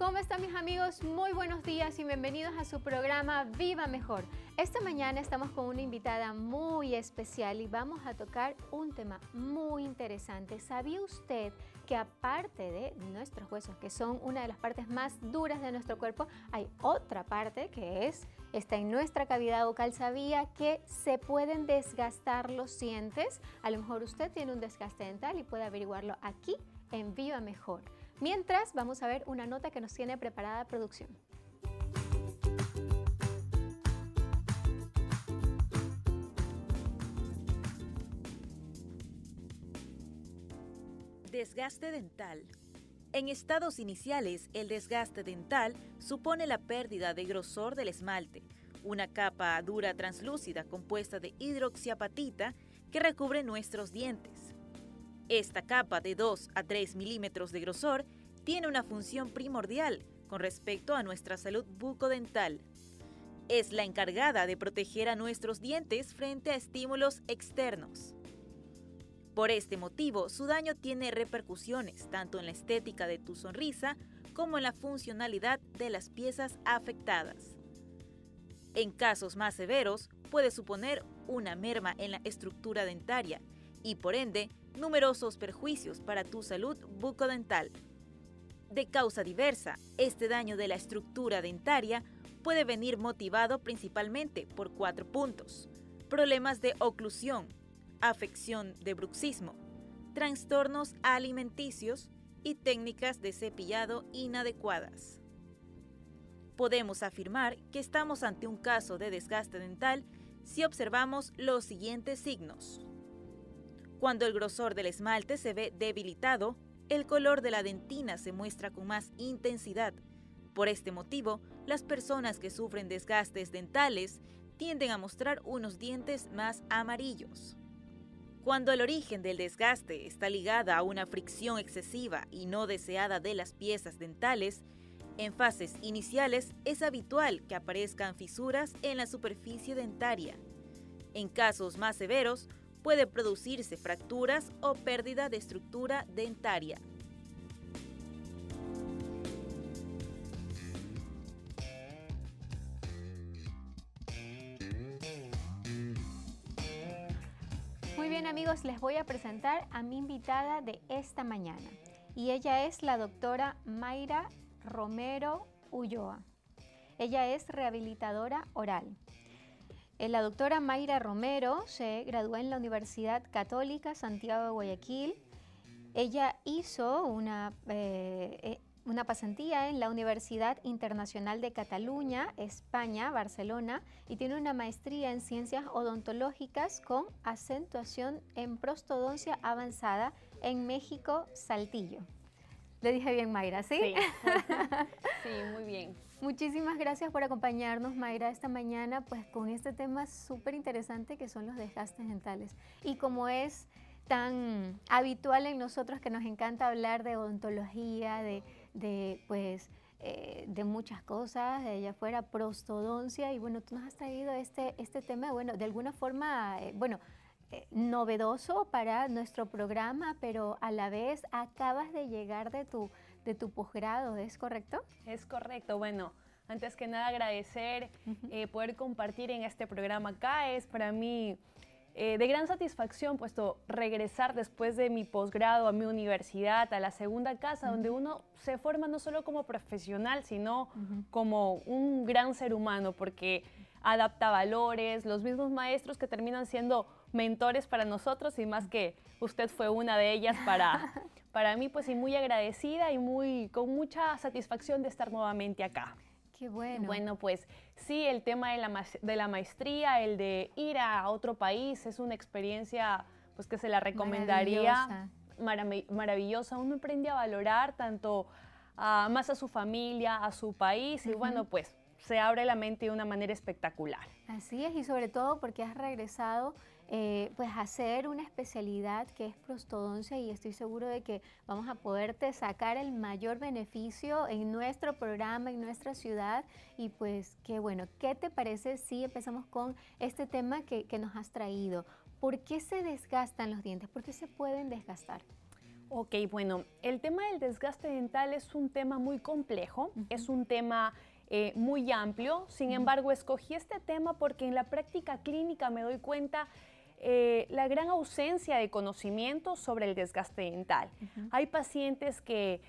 ¿Cómo están mis amigos? Muy buenos días y bienvenidos a su programa Viva Mejor. Esta mañana estamos con una invitada muy especial y vamos a tocar un tema muy interesante. ¿Sabía usted que aparte de nuestros huesos, que son una de las partes más duras de nuestro cuerpo, hay otra parte que es, está en nuestra cavidad vocal? ¿Sabía que se pueden desgastar los dientes? A lo mejor usted tiene un desgaste dental y puede averiguarlo aquí en Viva Mejor. Mientras, vamos a ver una nota que nos tiene preparada producción. Desgaste dental. En estados iniciales, el desgaste dental supone la pérdida de grosor del esmalte, una capa dura translúcida compuesta de hidroxiapatita que recubre nuestros dientes. Esta capa de 2 a 3 milímetros de grosor tiene una función primordial con respecto a nuestra salud bucodental. Es la encargada de proteger a nuestros dientes frente a estímulos externos. Por este motivo, su daño tiene repercusiones tanto en la estética de tu sonrisa como en la funcionalidad de las piezas afectadas. En casos más severos, puede suponer una merma en la estructura dentaria y por ende numerosos perjuicios para tu salud bucodental. De causa diversa, este daño de la estructura dentaria puede venir motivado principalmente por cuatro puntos. Problemas de oclusión, afección de bruxismo, trastornos alimenticios y técnicas de cepillado inadecuadas. Podemos afirmar que estamos ante un caso de desgaste dental si observamos los siguientes signos. Cuando el grosor del esmalte se ve debilitado, el color de la dentina se muestra con más intensidad. Por este motivo, las personas que sufren desgastes dentales tienden a mostrar unos dientes más amarillos. Cuando el origen del desgaste está ligada a una fricción excesiva y no deseada de las piezas dentales, en fases iniciales es habitual que aparezcan fisuras en la superficie dentaria. En casos más severos, puede producirse fracturas o pérdida de estructura dentaria. Muy bien amigos, les voy a presentar a mi invitada de esta mañana y ella es la doctora Mayra Romero Ulloa. Ella es rehabilitadora oral. Eh, la doctora Mayra Romero se graduó en la Universidad Católica Santiago de Guayaquil. Ella hizo una, eh, eh, una pasantía en la Universidad Internacional de Cataluña, España, Barcelona, y tiene una maestría en ciencias odontológicas con acentuación en prostodoncia avanzada en México, Saltillo. Le dije bien, Mayra, ¿sí? Sí, sí muy bien. Muchísimas gracias por acompañarnos, Mayra, esta mañana, pues con este tema súper interesante que son los desgastes dentales. Y como es tan habitual en nosotros que nos encanta hablar de odontología, de, pues, eh, de muchas cosas, de allá afuera, prostodoncia, y bueno, tú nos has traído este, este tema, bueno, de alguna forma, eh, bueno, novedoso para nuestro programa, pero a la vez acabas de llegar de tu, de tu posgrado, ¿es correcto? Es correcto, bueno. Antes que nada agradecer eh, poder compartir en este programa acá. Es para mí eh, de gran satisfacción, puesto regresar después de mi posgrado a mi universidad, a la segunda casa, donde uno se forma no solo como profesional, sino como un gran ser humano, porque adapta valores, los mismos maestros que terminan siendo mentores para nosotros y más que usted fue una de ellas para, para mí, pues y muy agradecida y muy con mucha satisfacción de estar nuevamente acá. Qué bueno. Bueno, pues sí, el tema de la, de la maestría, el de ir a otro país, es una experiencia pues que se la recomendaría. Maravillosa. maravillosa. Uno aprende a valorar tanto más a su familia, a su país y bueno, pues se abre la mente de una manera espectacular. Así es, y sobre todo porque has regresado eh, pues hacer una especialidad que es prostodoncia y estoy seguro de que vamos a poderte sacar el mayor beneficio en nuestro programa, en nuestra ciudad y pues qué bueno, ¿qué te parece si empezamos con este tema que, que nos has traído? ¿Por qué se desgastan los dientes? ¿Por qué se pueden desgastar? Ok, bueno, el tema del desgaste dental es un tema muy complejo, es un tema eh, muy amplio, sin embargo, escogí este tema porque en la práctica clínica me doy cuenta eh, la gran ausencia de conocimiento sobre el desgaste dental. Hay pacientes que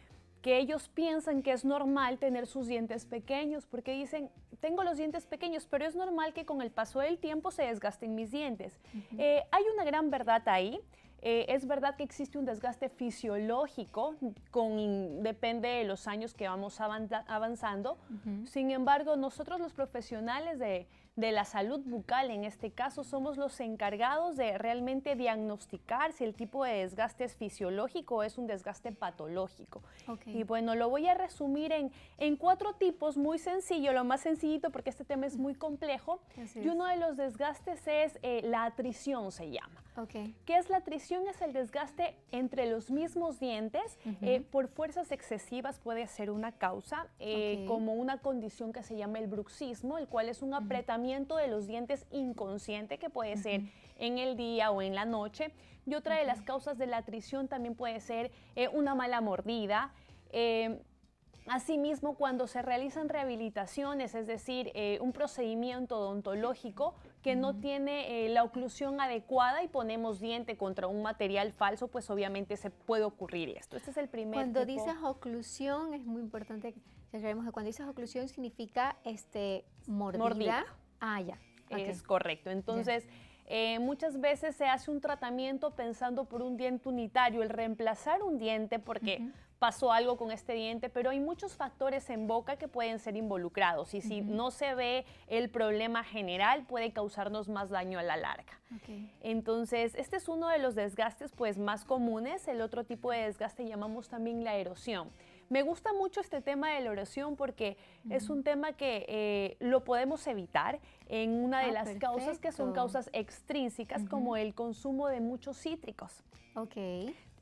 que ellos piensan que es normal tener sus dientes pequeños, porque dicen, tengo los dientes pequeños, pero es normal que con el paso del tiempo se desgasten mis dientes. Eh, hay una gran verdad ahí. Eh, es verdad que existe un desgaste fisiológico, con, depende de los años que vamos avanzando. Sin embargo, nosotros los profesionales de, de la salud bucal, en este caso, somos los encargados de realmente diagnosticar si el tipo de desgaste es fisiológico o es un desgaste patológico. Y bueno, lo voy a resumir en, en cuatro tipos, muy sencillo, lo más sencillito porque este tema es muy complejo. y uno de los desgastes es eh, la atrición, se llama. ¿Qué es la atrición? Es el desgaste entre los mismos dientes eh, por fuerzas excesivas puede ser una causa, eh, como una condición que se llama el bruxismo, el cual es un apretamiento de los dientes inconsciente que puede ser en el día o en la noche. Y otra de las causas de la atrición también puede ser eh, una mala mordida. Eh, asimismo, cuando se realizan rehabilitaciones, es decir, eh, un procedimiento odontológico que no tiene la oclusión adecuada y ponemos diente contra un material falso, pues obviamente se puede ocurrir esto. Este es el primer Cuando dices oclusión, es muy importante que sabemos que cuando dices oclusión significa este, mordida. Ah, ya. Es correcto. Entonces, eh, muchas veces se hace un tratamiento pensando por un diente unitario, el reemplazar un diente porque pasó algo con este diente, pero hay muchos factores en boca que pueden ser involucrados y si no se ve el problema general puede causarnos más daño a la larga. Entonces, este es uno de los desgastes pues más comunes. El otro tipo de desgaste llamamos también la erosión. Me gusta mucho este tema de la erosión porque es un tema que eh, lo podemos evitar en una de ah, las causas que son causas extrínsecas como el consumo de muchos cítricos. Ok.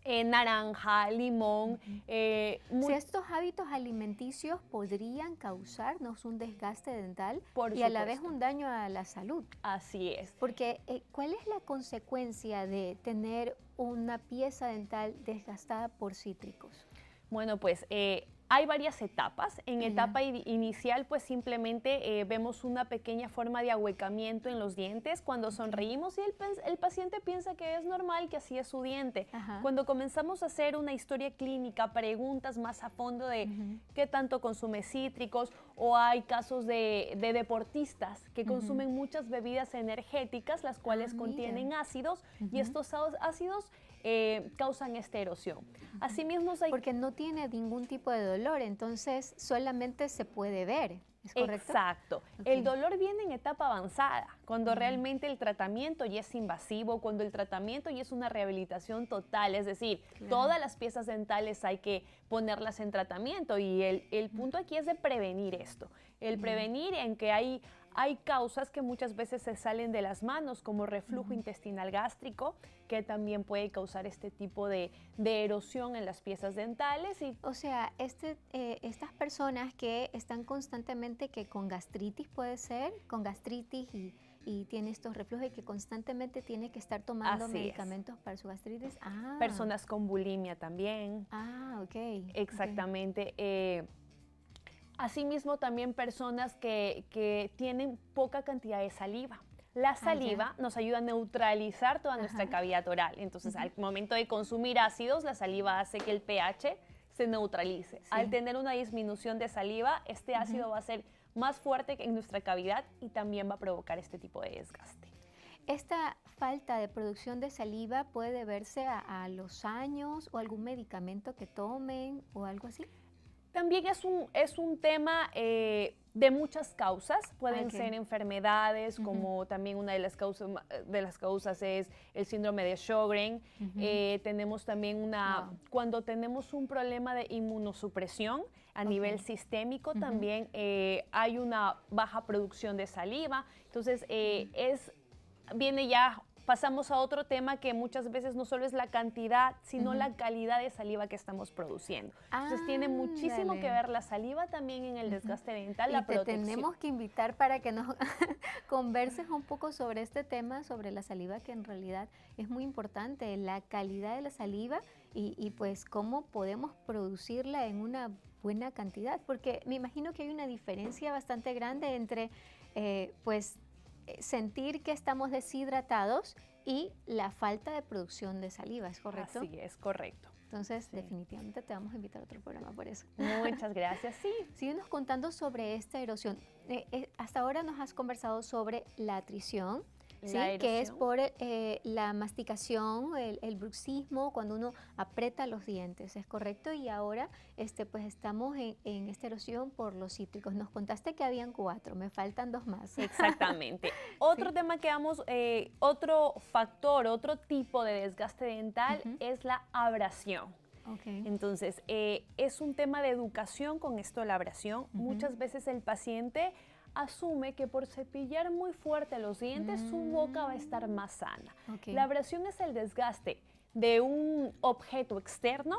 Eh, naranja, limón. Eh, si estos hábitos alimenticios podrían causarnos un desgaste dental y a la vez un daño a la salud. Así es. Porque, ¿cuál es la consecuencia de tener una pieza dental desgastada por cítricos? Bueno, pues eh, hay varias etapas. En etapa inicial, pues simplemente eh, vemos una pequeña forma de ahuecamiento en los dientes. Cuando sonreímos y el, paciente piensa que es normal, que así es su diente. Cuando comenzamos a hacer una historia clínica, preguntas más a fondo de qué tanto consume cítricos o hay casos de, deportistas que consumen muchas bebidas energéticas, las cuales ah, contienen ácidos y estos ácidos eh, causan esta erosión. Asimismo, hay... Porque no tiene ningún tipo de dolor, entonces solamente se puede ver. ¿Es correcto? Exacto. El dolor viene en etapa avanzada, cuando realmente el tratamiento ya es invasivo, cuando el tratamiento ya es una rehabilitación total, es decir, todas las piezas dentales hay que ponerlas en tratamiento y el, el punto aquí es de prevenir esto, el prevenir en que hay hay causas que muchas veces se salen de las manos, como reflujo intestinal gástrico, que también puede causar este tipo de, erosión en las piezas dentales. Y, o sea, este, eh, estas personas que están constantemente que con gastritis puede ser, con gastritis y, y tiene estos reflujos y que constantemente tiene que estar tomando medicamentos para su gastritis. Ah. Personas con bulimia también. Ah, ok. Exactamente. Eh, Asimismo, también personas que, tienen poca cantidad de saliva. La ah, saliva nos ayuda a neutralizar toda nuestra cavidad oral. Entonces, al momento de consumir ácidos, la saliva hace que el pH se neutralice. Al tener una disminución de saliva, este ácido va a ser más fuerte en nuestra cavidad y también va a provocar este tipo de desgaste. ¿Esta falta de producción de saliva puede deberse a los años o algún medicamento que tomen o algo así? También es un, es un tema eh, de muchas causas. Pueden ser enfermedades, como también una de las, causas, de las causas es el síndrome de Sjögren. Eh, tenemos también una, cuando tenemos un problema de inmunosupresión a nivel sistémico, también eh, hay una baja producción de saliva. Entonces, es, viene ya pasamos a otro tema que muchas veces no solo es la cantidad, sino la calidad de saliva que estamos produciendo. Entonces tiene ah, muchísimo que ver la saliva también en el desgaste dental, y te tenemos que invitar para que nos converses un poco sobre este tema, sobre la saliva, que en realidad es muy importante, la calidad de la saliva y, pues cómo podemos producirla en una buena cantidad, porque me imagino que hay una diferencia bastante grande entre eh, pues sentir que estamos deshidratados y la falta de producción de saliva, ¿es correcto? Así es, correcto. Entonces, definitivamente te vamos a invitar a otro programa por eso. Muchas gracias. Sí. Síguenos contando sobre esta erosión. Eh, hasta ahora nos has conversado sobre la atrición, ¿sí? que es por eh, la masticación, el, bruxismo, cuando uno aprieta los dientes, ¿es correcto? Y ahora este, pues estamos en, esta erosión por los cítricos. Nos contaste que habían cuatro, me faltan dos más. Exactamente. otro tema que vamos, eh, otro factor, otro tipo de desgaste dental es la abrasión. Okay. Entonces, eh, es un tema de educación con esto de la abrasión. Muchas veces el paciente asume que por cepillar muy fuerte los dientes su boca va a estar más sana. La abrasión es el desgaste de un objeto externo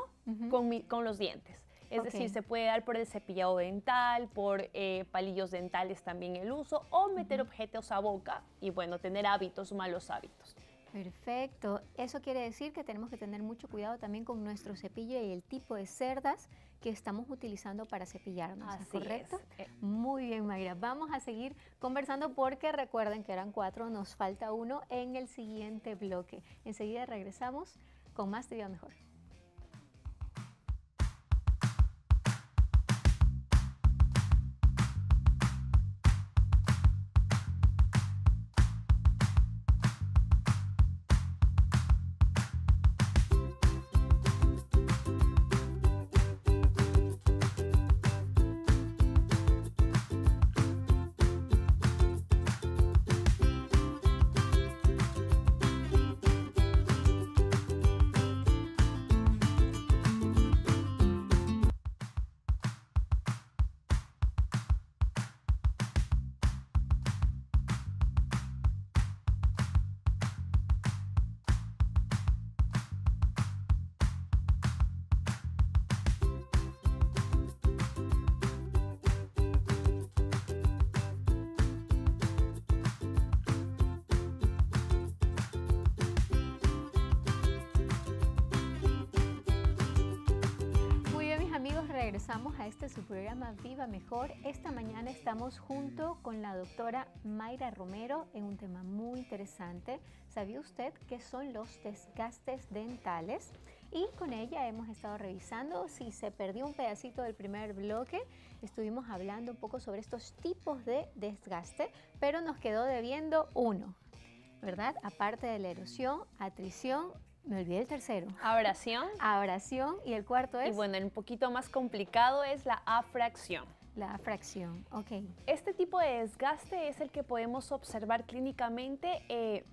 con, los dientes. Es decir, se puede dar por el cepillado dental, por eh, palillos dentales también el uso, o meter objetos a boca y bueno, tener hábitos, malos hábitos. Perfecto. Eso quiere decir que tenemos que tener mucho cuidado también con nuestro cepillo y el tipo de cerdas que estamos utilizando para cepillarnos, Así ¿correcto? Es. Eh. Muy bien, Mayra. Vamos a seguir conversando porque recuerden que eran cuatro, nos falta uno en el siguiente bloque. Enseguida regresamos con más de Vida Mejor. Regresamos a este su programa Viva Mejor. Esta mañana estamos junto con la doctora Mayra Romero en un tema muy interesante. ¿Sabía usted qué son los desgastes dentales? Y con ella hemos estado revisando, si se perdió un pedacito del primer bloque, estuvimos hablando un poco sobre estos tipos de desgaste, pero nos quedó debiendo uno, ¿verdad? Aparte de la erosión, atrición me olvidé el tercero. Abrasión. Abrasión. Y el cuarto es. Y bueno, un poquito más complicado es la afracción. La afracción, ok. Este tipo de desgaste es el que podemos observar clínicamente eh,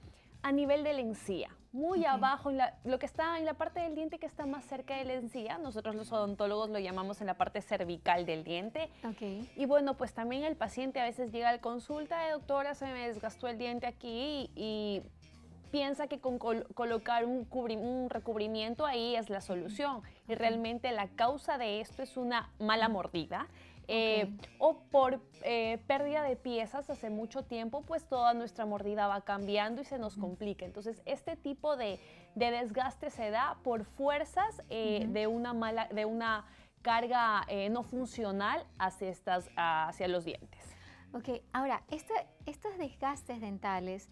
a nivel de la encía. Muy abajo, en lo que está en la parte del diente que está más cerca de la encía, nosotros los odontólogos lo llamamos en la parte cervical del diente. Okay. Y bueno, pues también el paciente a veces llega al consulta de doctora, se me desgastó el diente aquí y piensa que con colocar un, un, recubrimiento ahí es la solución. Y realmente la causa de esto es una mala mordida. Eh, o por eh, pérdida de piezas hace mucho tiempo, pues toda nuestra mordida va cambiando y se nos complica. Entonces, este tipo de, desgaste se da por fuerzas eh, de una mala, de una carga no funcional hacia, estas, hacia los dientes. Ok, ahora, estos desgastes dentales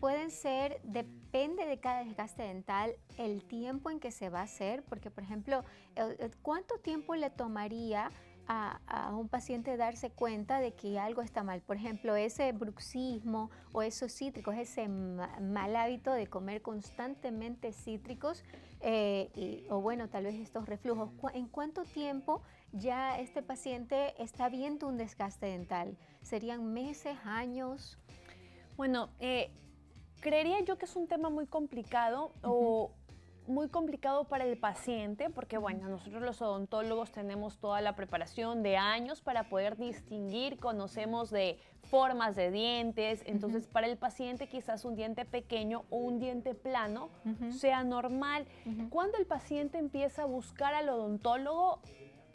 pueden ser, depende de cada desgaste dental, el tiempo en que se va a hacer, porque por ejemplo, ¿cuánto tiempo le tomaría a, un paciente darse cuenta de que algo está mal? Por ejemplo, ese bruxismo o esos cítricos, ese mal hábito de comer constantemente cítricos, eh, o bueno, tal vez estos reflujos, ¿en cuánto tiempo ya este paciente está viendo un desgaste dental? ¿Serían meses, años? Bueno, eh, creería yo que es un tema muy complicado o muy complicado para el paciente porque, bueno, nosotros los odontólogos tenemos toda la preparación de años para poder distinguir, conocemos de formas de dientes, entonces para el paciente quizás un diente pequeño o un diente plano sea normal. Cuando el paciente empieza a buscar al odontólogo,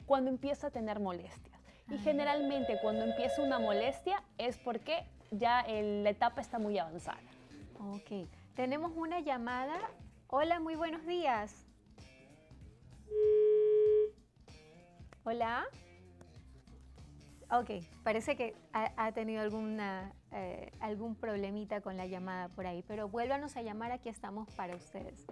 cuando empieza a tener molestias. Y ah. generalmente cuando empieza una molestia es porque ya la etapa está muy avanzada. Ok, tenemos una llamada. Hola, muy buenos días. Hola. Ok, parece que ha, tenido alguna, eh, algún problemita con la llamada por ahí, pero vuélvanos a llamar, aquí estamos para ustedes.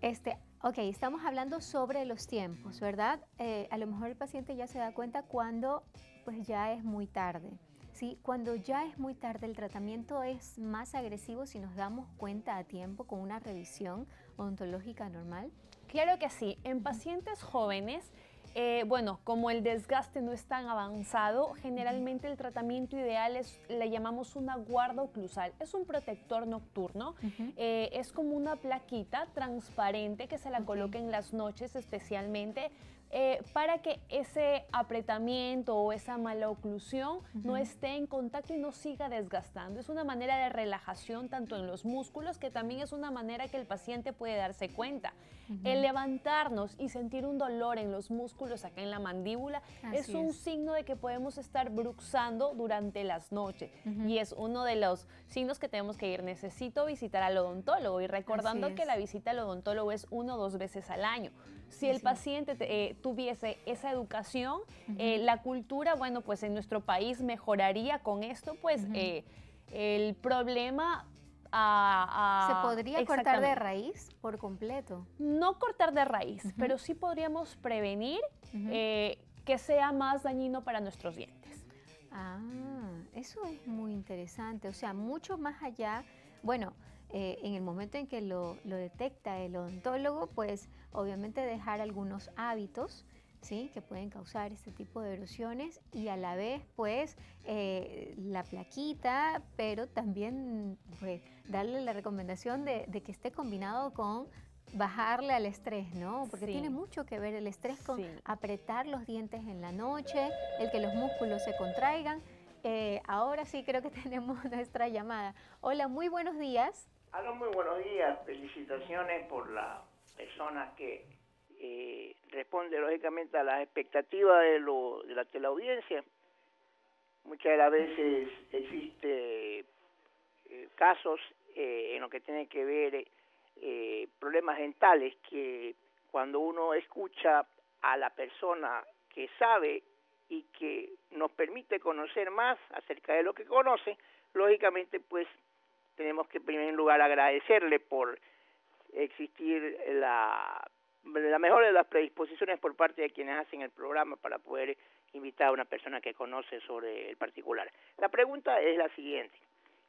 Este, ok, estamos hablando sobre los tiempos, ¿verdad? Eh, a lo mejor el paciente ya se da cuenta cuando pues ya es muy tarde. ¿Sí? Cuando ya es muy tarde, el tratamiento es más agresivo si nos damos cuenta a tiempo con una revisión odontológica normal. Claro que sí. En pacientes jóvenes eh, bueno, como el desgaste no es tan avanzado, generalmente el tratamiento ideal es, le llamamos una guarda oclusal. Es un protector nocturno, eh, es como una plaquita transparente que se la coloca en las noches especialmente eh, para que ese apretamiento o esa mala oclusión no esté en contacto y no siga desgastando. Es una manera de relajación tanto en los músculos que también es una manera que el paciente puede darse cuenta. El levantarnos y sentir un dolor en los músculos acá en la mandíbula es un signo de que podemos estar bruxando durante las noches y es uno de los signos que tenemos que ir. Necesito visitar al odontólogo y recordando que la visita al odontólogo es uno o dos veces al año. Si el paciente eh, tuviese esa educación, eh, la cultura, bueno, pues en nuestro país mejoraría con esto, pues eh, el problema ¿Se podría cortar de raíz por completo? No cortar de raíz, pero sí podríamos prevenir que sea más dañino para nuestros dientes. Ah, eso es muy interesante. O sea, mucho más allá, bueno, eh, en el momento en que lo, detecta el odontólogo, pues obviamente dejar algunos hábitos ¿sí? que pueden causar este tipo de erosiones y a la vez pues eh, la plaquita, pero también pues, darle la recomendación de, que esté combinado con bajarle al estrés, ¿no? Porque tiene mucho que ver el estrés con apretar los dientes en la noche, el que los músculos se contraigan. Eh, ahora sí creo que tenemos nuestra llamada. Hola, muy buenos días. Hola, muy buenos días. Felicitaciones por la persona que eh, responde lógicamente a las expectativas de, lo, de la teleaudiencia. Muchas de las veces existe eh, casos eh, en lo que tiene que ver problemas dentales que cuando uno escucha a la persona que sabe y que nos permite conocer más acerca de lo que conoce, lógicamente pues tenemos que en primer lugar agradecerle por existir la, la mejor de las predisposiciones por parte de quienes hacen el programa para poder invitar a una persona que conoce sobre el particular. La pregunta es la siguiente.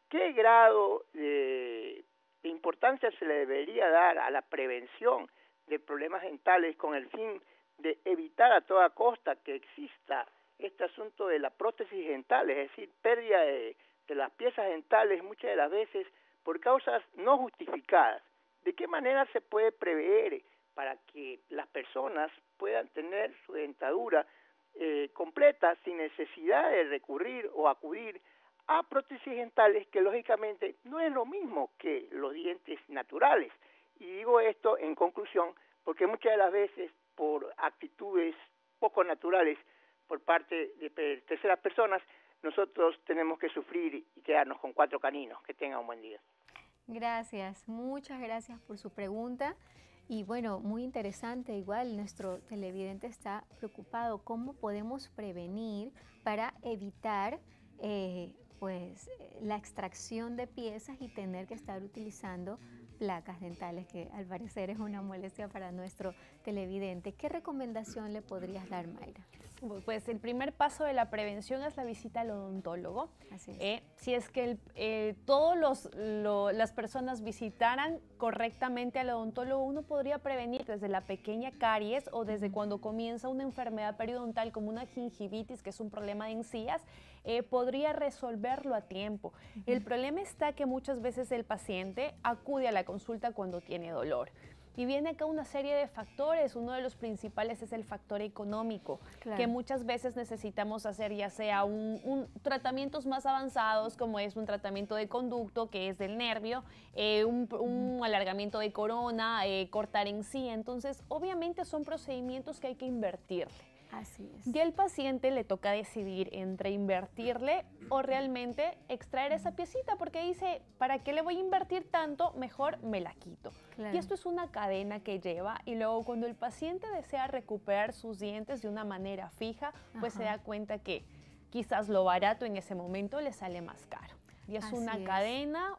¿Qué grado de, de importancia se le debería dar a la prevención de problemas dentales con el fin de evitar a toda costa que exista este asunto de la prótesis dental, es decir, pérdida de de las piezas dentales muchas de las veces por causas no justificadas. ¿De qué manera se puede prever para que las personas puedan tener su dentadura eh, completa sin necesidad de recurrir o acudir a prótesis dentales que lógicamente no es lo mismo que los dientes naturales? Y digo esto en conclusión porque muchas de las veces por actitudes poco naturales por parte de terceras personas nosotros tenemos que sufrir y quedarnos con cuatro caninos. Que tenga un buen día. Gracias, muchas gracias por su pregunta. Y bueno, muy interesante, igual nuestro televidente está preocupado cómo podemos prevenir para evitar eh, pues la extracción de piezas y tener que estar utilizando placas dentales, que al parecer es una molestia para nuestro televidente. ¿Qué recomendación le podrías dar, Mayra? Pues el primer paso de la prevención es la visita al odontólogo. Así es. Eh, si es que el, eh, todas las personas visitaran correctamente al odontólogo, uno podría prevenir desde la pequeña caries o desde cuando comienza una enfermedad periodontal como una gingivitis, que es un problema de encías, eh, podría resolverlo a tiempo. El problema está que muchas veces el paciente acude a la consulta cuando tiene dolor. Y viene acá una serie de factores. Uno de los principales es el factor económico, que muchas veces necesitamos hacer ya sea un, tratamientos más avanzados, como es un tratamiento de conducto, que es del nervio, eh, un, alargamiento de corona, eh, cortar en sí. Entonces, obviamente son procedimientos que hay que invertirle. Así es. Y al paciente le toca decidir entre invertirle o realmente extraer esa piecita, porque dice, ¿para qué le voy a invertir tanto? Mejor me la quito. Y esto es una cadena que lleva y luego cuando el paciente desea recuperar sus dientes de una manera fija, pues se da cuenta que quizás lo barato en ese momento le sale más caro. Y es una cadena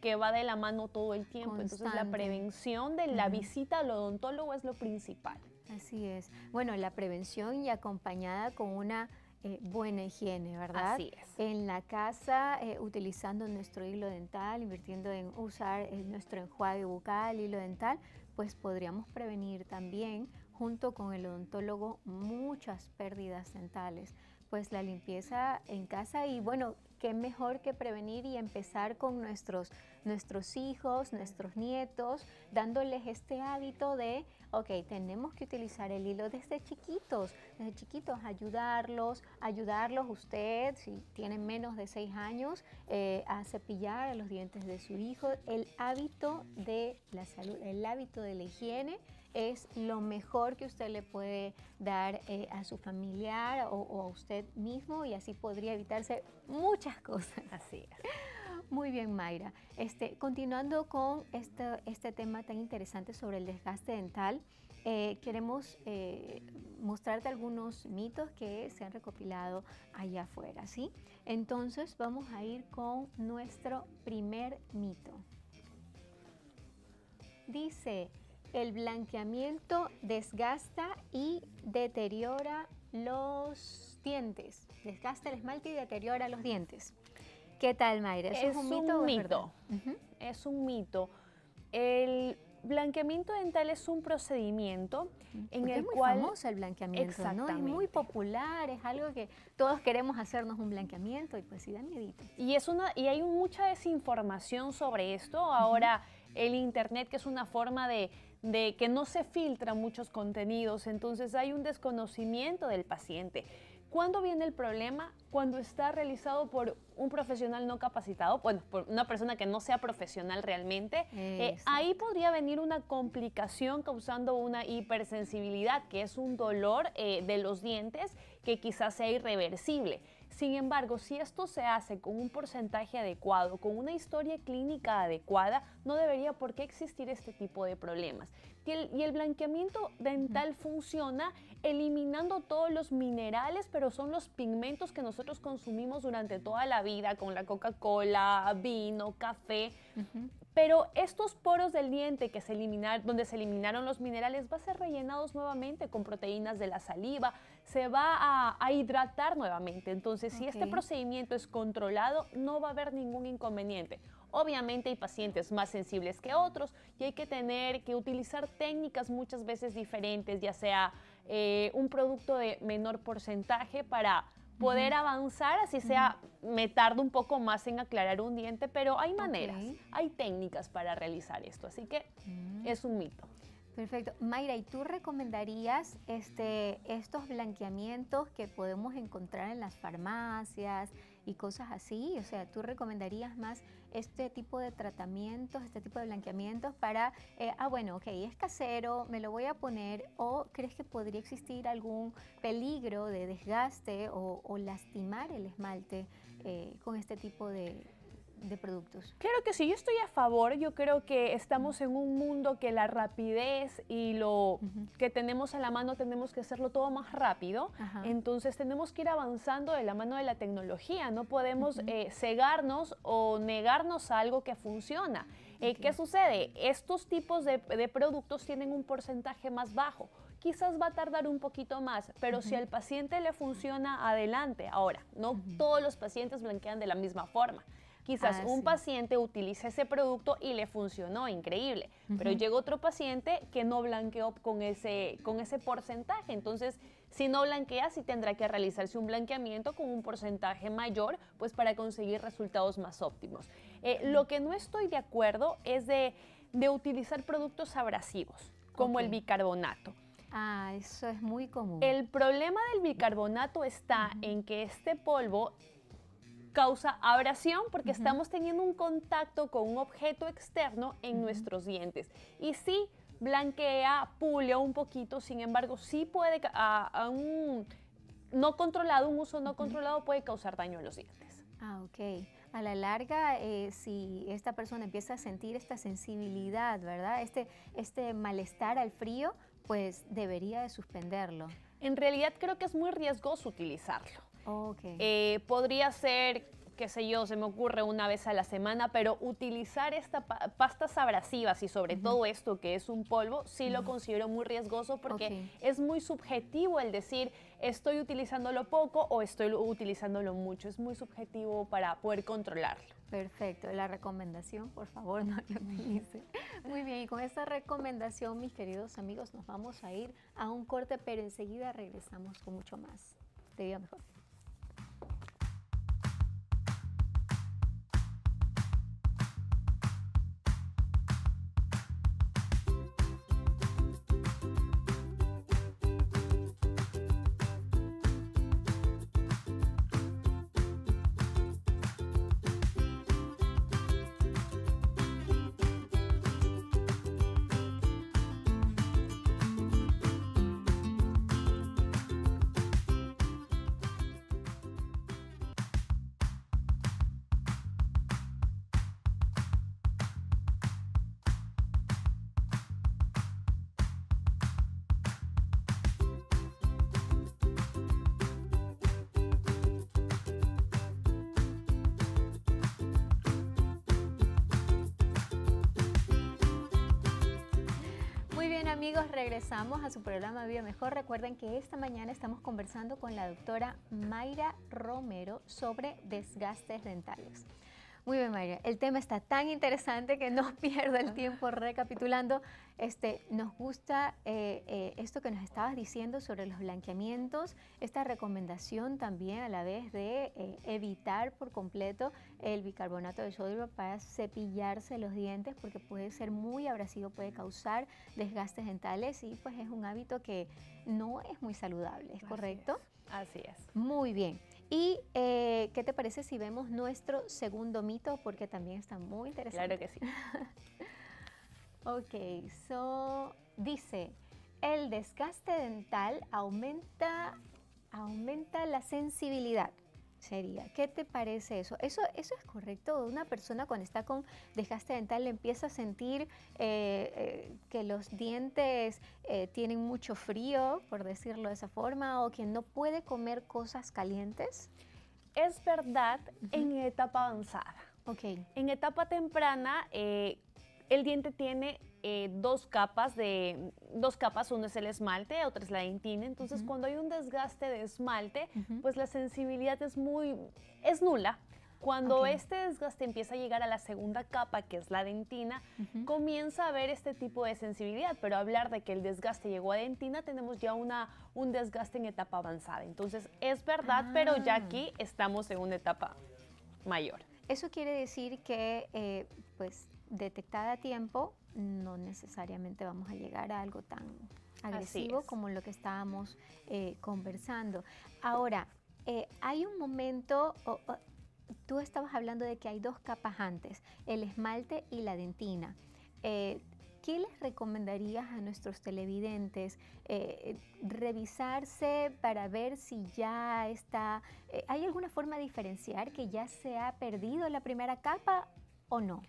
que va de la mano todo el tiempo. Entonces la prevención de la visita al odontólogo es lo principal. Así es. Bueno, la prevención y acompañada con una eh, buena higiene, ¿verdad? Así es. En la casa, eh, utilizando nuestro hilo dental, invirtiendo en usar eh, nuestro enjuague bucal, hilo dental, pues podríamos prevenir también, junto con el odontólogo, muchas pérdidas dentales. Pues la limpieza en casa y bueno, qué mejor que prevenir y empezar con nuestros, nuestros hijos, nuestros nietos, dándoles este hábito de, ok, tenemos que utilizar el hilo desde chiquitos, desde chiquitos, ayudarlos, ayudarlos usted, si tienen menos de seis años, eh, a cepillar los dientes de su hijo. El hábito de la salud, el hábito de la higiene es lo mejor que usted le puede dar eh, a su familiar o, a usted mismo y así podría evitarse muchas cosas. Así Muy bien, Mayra. Este, continuando con este, este tema tan interesante sobre el desgaste dental, eh, queremos eh, mostrarte algunos mitos que se han recopilado allá afuera, ¿sí? Entonces vamos a ir con nuestro primer mito. Dice, el blanqueamiento desgasta y deteriora los dientes. Desgasta el esmalte y deteriora los dientes. ¿Qué tal, Mayra? ¿Es, un mito? Es, un mito. El blanqueamiento dental es un procedimiento en el es muy cual famoso el blanqueamiento, ¿no? Es muy popular, es algo que todos queremos hacernos un blanqueamiento y pues sí da miedito. Y es una y hay mucha desinformación sobre esto. Ahora el internet que es una forma de de que no se filtran muchos contenidos, entonces hay un desconocimiento del paciente. ¿Cuándo viene el problema? Cuando está realizado por un profesional no capacitado, bueno, por una persona que no sea profesional realmente. Eh, ahí podría venir una complicación causando una hipersensibilidad, que es un dolor eh, de los dientes que quizás sea irreversible. Sin embargo, si esto se hace con un porcentaje adecuado, con una historia clínica adecuada, no debería por qué existir este tipo de problemas. Y el, blanqueamiento dental funciona eliminando todos los minerales, pero son los pigmentos que nosotros consumimos durante toda la vida, con la Coca-Cola, vino, café. Pero estos poros del diente que se eliminar, donde se eliminaron los minerales va a ser rellenados nuevamente con proteínas de la saliva, se va a, hidratar nuevamente. Entonces, si este procedimiento es controlado, no va a haber ningún inconveniente. Obviamente hay pacientes más sensibles que otros y hay que tener que utilizar técnicas muchas veces diferentes, ya sea eh, un producto de menor porcentaje para poder avanzar, así sea, me tardo un poco más en aclarar un diente, pero hay maneras, hay técnicas para realizar esto, así que mm. es un mito. Perfecto. Mayra, ¿y tú recomendarías este, estos blanqueamientos que podemos encontrar en las farmacias y cosas así? O sea, ¿tú recomendarías más este tipo de tratamientos, este tipo de blanqueamientos para, eh, ah, bueno, ok, es casero, me lo voy a poner, o crees que podría existir algún peligro de desgaste o, lastimar el esmalte eh, con este tipo de, de productos. Claro que sí, yo estoy a favor. Yo creo que estamos en un mundo que la rapidez y lo que tenemos a la mano tenemos que hacerlo todo más rápido. Entonces tenemos que ir avanzando de la mano de la tecnología. No podemos eh, cegarnos o negarnos a algo que funciona. Eh, ¿Qué sucede? Estos tipos de, productos tienen un porcentaje más bajo quizás va a tardar un poquito más, pero si al paciente le funciona, adelante. Ahora, no todos los pacientes blanquean de la misma forma. Quizás ah, un paciente utiliza ese producto y le funcionó, increíble, pero llega otro paciente que no blanqueó con ese, con ese porcentaje. Entonces, si no blanquea, sí tendrá que realizarse un blanqueamiento con un porcentaje mayor, pues para conseguir resultados más óptimos. Eh, lo que no estoy de acuerdo es de, utilizar productos abrasivos, como el bicarbonato. Ah, eso es muy común. El problema del bicarbonato está en que este polvo causa abrasión porque estamos teniendo un contacto con un objeto externo en nuestros dientes. Y sí, blanquea, pule un poquito, sin embargo, sí puede, a, un no controlado, un uso no controlado puede causar daño a los dientes. Ah, ok. A la larga, eh, si esta persona empieza a sentir esta sensibilidad, ¿verdad? Este, este malestar al frío, pues debería de suspenderlo. En realidad creo que es muy riesgoso utilizarlo. Okay. Eh, podría ser qué sé yo, se me ocurre una vez a la semana, pero utilizar estas pastas abrasivas y sobre todo esto que es un polvo, sí lo considero muy riesgoso porque es muy subjetivo el decir estoy utilizándolo poco o estoy utilizándolo mucho. Es muy subjetivo para poder controlarlo. Perfecto, la recomendación, por favor, no lo utilice. Muy bien, y con esta recomendación, mis queridos amigos, nos vamos a ir a un corte, pero enseguida regresamos con mucho más. Te digo mejor. Amigos, regresamos a su programa Viva Mejor. Recuerden que esta mañana estamos conversando con la doctora Mayra Romero sobre desgastes dentales. Muy bien, Mayra. El tema está tan interesante que no pierda el tiempo recapitulando. Este, nos gusta eh, eh, esto que nos estabas diciendo sobre los blanqueamientos, esta recomendación también a la vez de eh, evitar por completo el bicarbonato de sodio para cepillarse los dientes porque puede ser muy abrasivo, puede causar desgastes dentales y pues es un hábito que no es muy saludable, ¿es correcto? Así es. Muy bien. ¿Y qué te parece si vemos nuestro segundo mito? Porque también está muy interesante. Claro que sí. Ok, so dice, el desgaste dental aumenta, aumenta la sensibilidad. Sería, ¿qué te parece eso? Eso, eso es correcto. Una persona cuando está con desgaste dental le empieza a sentir eh, eh, que los dientes eh, tienen mucho frío, por decirlo de esa forma, o que no puede comer cosas calientes. Es verdad en etapa avanzada. Ok. En etapa temprana, el diente tiene eh, dos capas de dos capas, uno es el esmalte, otra es la dentina. Entonces, cuando hay un desgaste de esmalte, pues la sensibilidad es muy es nula. Cuando este desgaste empieza a llegar a la segunda capa, que es la dentina, comienza a haber este tipo de sensibilidad, pero hablar de que el desgaste llegó a dentina, tenemos ya una, un desgaste en etapa avanzada. Entonces, es verdad, pero ya ah. aquí estamos en una etapa mayor. Eso quiere decir que, eh, pues, detectada a tiempo, no necesariamente vamos a llegar a algo tan agresivo como lo que estábamos eh, conversando. Ahora, eh, hay un momento, tú estabas hablando de que hay dos capas antes, el esmalte y la dentina. Eh, ¿Qué les recomendarías a nuestros televidentes? revisarse para ver si ya está... ¿Hay alguna forma de diferenciar que ya se ha perdido la primera capa o no?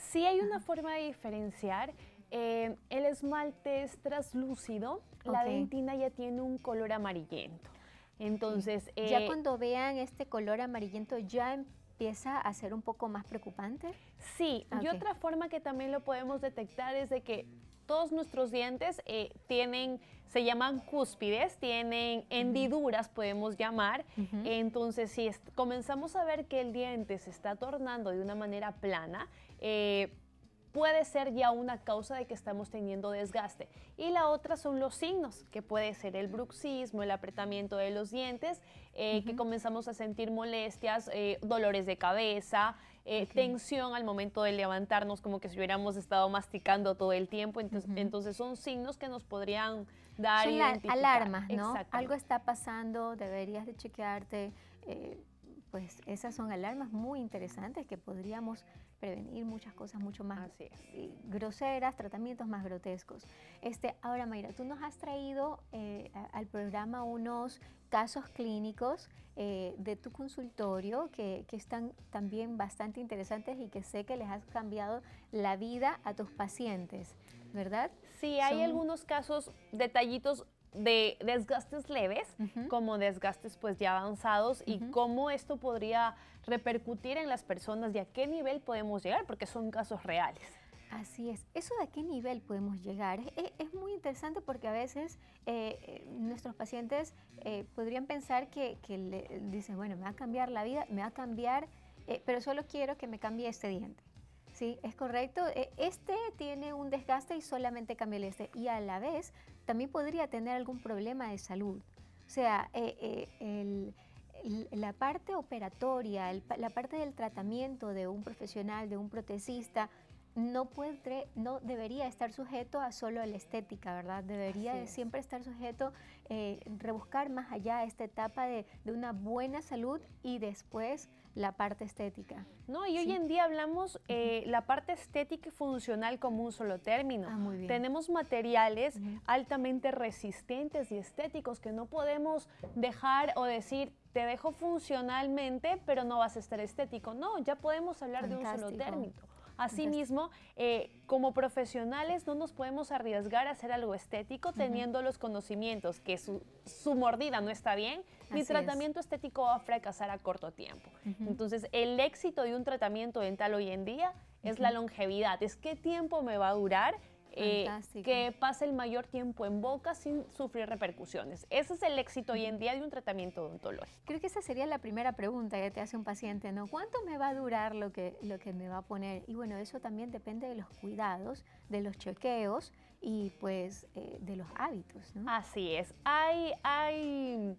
Sí hay una forma de diferenciar. Eh, el esmalte es traslúcido, la dentina ya tiene un color amarillento. Entonces, ya eh, cuando vean este color amarillento, ya empieza a ser un poco más preocupante. Sí, y otra forma que también lo podemos detectar es de que todos nuestros dientes eh, tienen, se llaman cúspides, tienen hendiduras, podemos llamar. Entonces, si comenzamos a ver que el diente se está tornando de una manera plana, eh, puede ser ya una causa de que estamos teniendo desgaste. Y la otra son los signos, que puede ser el bruxismo, el apretamiento de los dientes, eh, que comenzamos a sentir molestias, eh, dolores de cabeza, tensión al momento de levantarnos, como que si hubiéramos estado masticando todo el tiempo. Entonces, entonces son signos que nos podrían dar son alarmas, ¿no? Algo está pasando, deberías de chequearte pues esas son alarmas muy interesantes que podríamos prevenir muchas cosas mucho más groseras, tratamientos más grotescos. Este, ahora, Mayra, tú nos has traído eh, al programa unos casos clínicos eh, de tu consultorio que, que, están también bastante interesantes y que sé que les has cambiado la vida a tus pacientes, ¿verdad? Sí, hay algunos casos, detallitos de desgastes leves como desgastes pues ya avanzados y cómo esto podría repercutir en las personas y a qué nivel podemos llegar, porque son casos reales. Así es. Eso de a qué nivel podemos llegar es, muy interesante porque a veces eh, eh, nuestros pacientes eh, podrían pensar que, le, dicen, bueno, me va a cambiar la vida, me va a cambiar, pero solo quiero que me cambie este diente. Sí, es correcto. Este tiene un desgaste y solamente cambia el este. Y a la vez también podría tener algún problema de salud. O sea, el la parte operatoria, la parte del tratamiento de un profesional, de un protecista, no, puede, no debería estar sujeto a solo la estética, ¿verdad? Debería siempre estar sujeto, eh, rebuscar más allá esta etapa de, una buena salud y después la parte estética. No, y hoy en día hablamos eh, la parte estética y funcional como un solo término. Ah, muy bien. Tenemos materiales altamente resistentes y estéticos que no podemos dejar o decir te dejo funcionalmente, pero no vas a estar estético. No, ya podemos hablar de un solo término. Asimismo, eh, como profesionales no nos podemos arriesgar a hacer algo estético teniendo los conocimientos que su, mordida no está bien, mi tratamiento estético va a fracasar a corto tiempo. Entonces, el éxito de un tratamiento dental hoy en día es la longevidad, es qué tiempo me va a durar eh, que pase el mayor tiempo en boca sin sufrir repercusiones. Ese es el éxito hoy en día de un tratamiento odontológico. Creo que esa sería la primera pregunta que te hace un paciente, ¿no? ¿Cuánto me va a durar lo que, lo que me va a poner? Y bueno, eso también depende de los cuidados, de los chequeos y pues eh, de los hábitos, ¿no? Así es. Hay, hay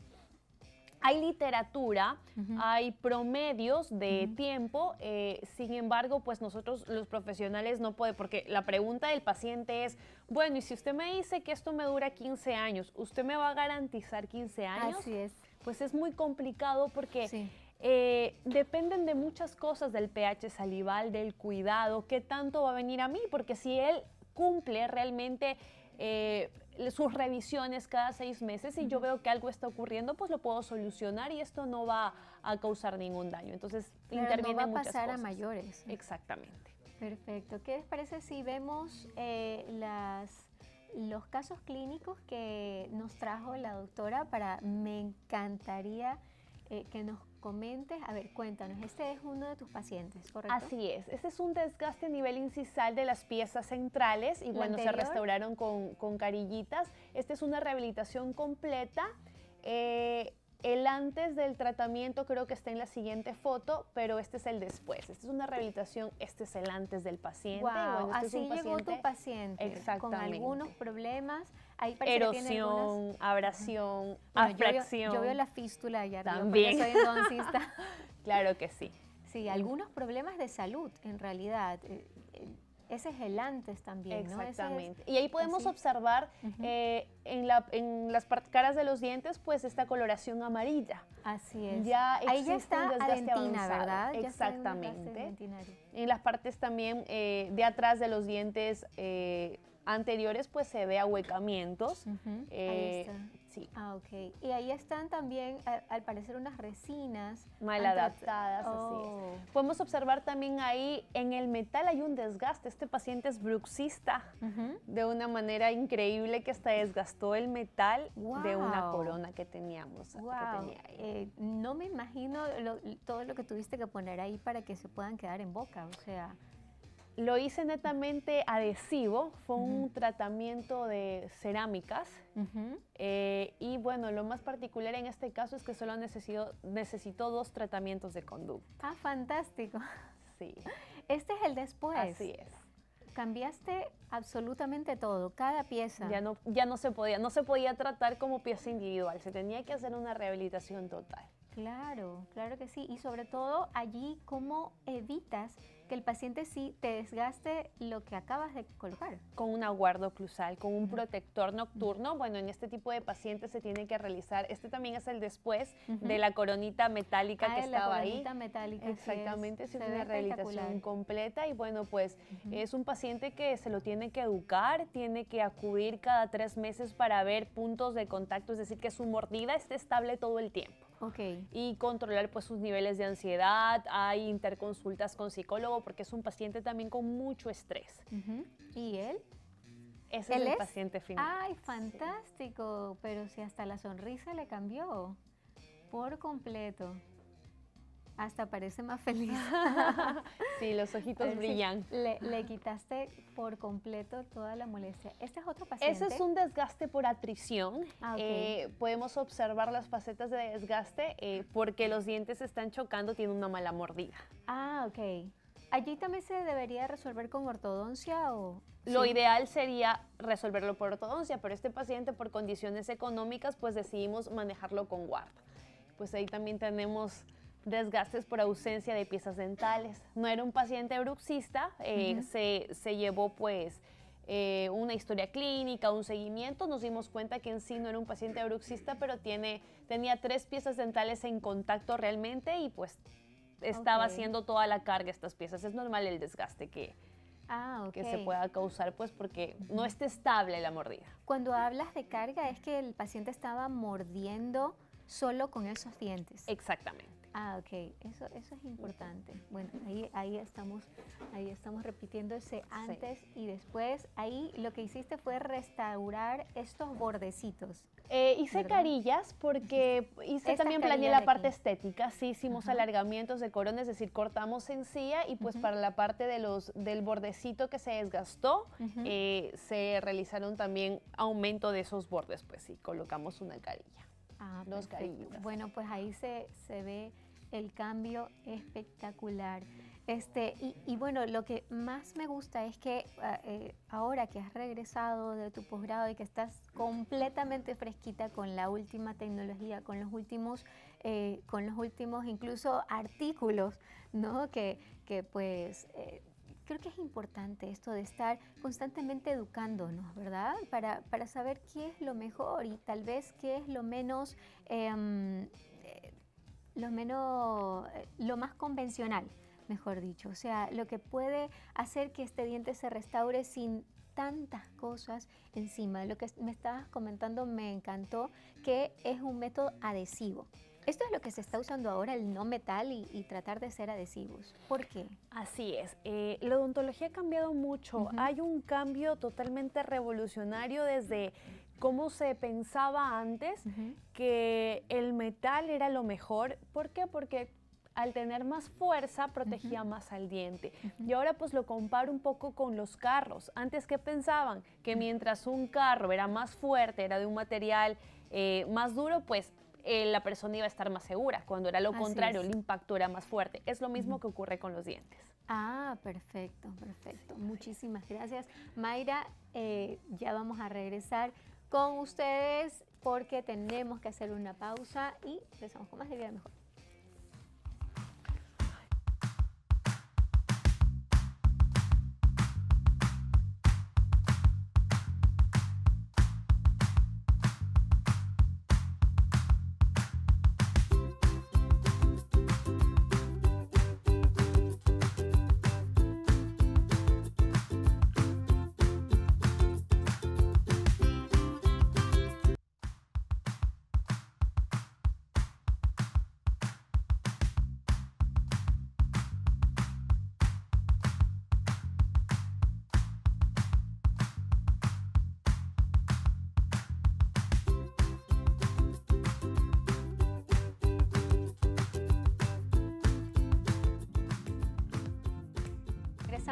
hay literatura, hay promedios de tiempo, eh, sin embargo, pues nosotros los profesionales no podemos, porque la pregunta del paciente es, bueno, y si usted me dice que esto me dura 15 años, ¿usted me va a garantizar 15 años? Así es. Pues es muy complicado porque... Eh, dependen de muchas cosas del pH salival, del cuidado, qué tanto va a venir a mí, porque si él cumple realmente eh, sus revisiones cada seis meses y yo veo que algo está ocurriendo, pues lo puedo solucionar y esto no va a causar ningún daño. Entonces, interviene no va a pasar a mayores. Exactamente. Perfecto. ¿Qué les parece si vemos eh, las, los casos clínicos que nos trajo la doctora para, me encantaría eh, que nos comentes. A ver, cuéntanos, este es uno de tus pacientes, ¿correcto? Así es, este es un desgaste a nivel incisal de las piezas centrales y bueno, se restauraron con, con, carillitas. Esta es una rehabilitación completa. Eh, el antes del tratamiento creo que está en la siguiente foto, pero este es el después. Esta es una rehabilitación, este es el antes del paciente. Wow, este así llegó tu paciente con algunos problemas. Ahí Erosión, abrasión, abfracción. Yo, veo, la fístula ya También. soy endoncista. claro que sí. Sí, algunos problemas de salud en realidad. Eh, eh, ese es el antes también, ¿no? Exactamente. y ahí podemos observar eh, en, la, en, las caras de los dientes, pues, esta coloración amarilla. Así es. Ya ahí ya está adentina, ¿verdad? Exactamente. en las partes también eh, de atrás de los dientes eh, anteriores, pues, se ve ahuecamientos. ahí está. Sí. Ah, ok. Y ahí están también, al parecer, unas resinas. Mal adaptadas, así es. Oh. Podemos observar también ahí, en el metal hay un desgaste. Este paciente es bruxista de una manera increíble que hasta desgastó el metal de una corona que teníamos. Eh, no me imagino todo lo que tuviste que poner ahí para que se puedan quedar en boca, o sea... Lo hice netamente adhesivo, fue un tratamiento de cerámicas eh, y bueno, lo más particular en este caso es que solo necesitó, necesitó dos tratamientos de conducta. Ah, fantástico. Sí. Este es el después. Así es. Cambiaste absolutamente todo, cada pieza. Ya no, ya no se podía, no se podía tratar como pieza individual, se tenía que hacer una rehabilitación total. Claro, claro que sí. Y sobre todo allí, ¿cómo evitas que el paciente sí te desgaste lo que acabas de colocar. Con un aguardo oclusal, con un protector nocturno. Bueno, en este tipo de pacientes se tiene que realizar, este también es el después de la coronita metálica Ah, que la estaba ahí. coronita metálica, es. Exactamente, sí es una rehabilitación completa y bueno, pues es un paciente que se lo tiene que educar, tiene que acudir cada tres meses para ver puntos de contacto, es decir, que su mordida esté estable todo el tiempo Ok. y controlar pues sus niveles de ansiedad, hay interconsultas con psicólogo porque es un paciente también con mucho estrés. ¿Y él? Ese ¿Él es el es? paciente final. Ay, fantástico, pero si hasta la sonrisa le cambió por completo. Hasta parece más feliz. Sí, los A ojitos brillan. Le, le quitaste por completo toda la molestia. Este es otro paciente. Ese es un desgaste por atrición. Ah, ok. Eh, podemos observar las facetas de desgaste eh, porque los dientes están chocando, tiene una mala mordida. Ah, ok. ¿Allí también se debería resolver con ortodoncia o...? Lo Sí. ideal sería resolverlo por ortodoncia, pero este paciente por condiciones económicas pues decidimos manejarlo con guarda. Pues ahí también tenemos desgastes por ausencia de piezas dentales. No era un paciente bruxista, eh, se, se llevó pues eh, una historia clínica, un seguimiento, nos dimos cuenta que en sí no era un paciente bruxista, pero tiene, tenía tres piezas dentales en contacto realmente y pues estaba haciendo toda la carga estas piezas. Es normal el desgaste que, Ah, ok. que se pueda causar, pues porque no está estable la mordida. Cuando hablas de carga es que el paciente estaba mordiendo solo con esos dientes. Exactamente. Ah, ok, eso, eso es importante. Bueno, ahí, ahí, estamos, ahí estamos repitiendo ese antes y después. Ahí lo que hiciste fue restaurar estos bordecitos. Eh, hice ¿Verdad? carillas porque hice también planeé la parte aquí. estética, sí hicimos Ajá. alargamientos de corona, es decir, cortamos encía y pues para la parte de los, del bordecito que se desgastó, eh, se realizaron también aumento de esos bordes, pues sí, colocamos una carilla. Ah, Dos perfecto. carillitas. Bueno, pues ahí se, se ve el cambio espectacular. Este, y, y bueno, lo que más me gusta es que ah, eh, ahora que has regresado de tu posgrado y que estás completamente fresquita con la última tecnología, con los últimos, eh, con los últimos incluso artículos, ¿no? Que, que pues eh, creo que es importante esto de estar constantemente educándonos, ¿verdad? Para, para saber qué es lo mejor y tal vez qué es lo menos, em, eh, lo menos, eh, lo más convencional, mejor dicho. O sea, lo que puede hacer que este diente se restaure sin tantas cosas encima. Lo que me estabas comentando me encantó, que es un método adhesivo. Esto es lo que se está usando ahora, el no metal y, y tratar de ser adhesivos. ¿Por qué? Así es. eh, la odontología ha cambiado mucho. Hay un cambio totalmente revolucionario desde cómo se pensaba antes que el metal era lo mejor. ¿Por qué? Porque al tener más fuerza protegía más al diente. Y ahora pues lo comparo un poco con los carros. Antes que pensaban que mientras un carro era más fuerte, era de un material eh, más duro, pues eh, la persona iba a estar más segura. Cuando era lo Así contrario, es. el impacto era más fuerte. Es lo mismo que ocurre con los dientes. Ah, perfecto, perfecto. Muchísimas gracias. Mayra, eh, ya vamos a regresar con ustedes porque tenemos que hacer una pausa y regresamos con más de Vida Mejor.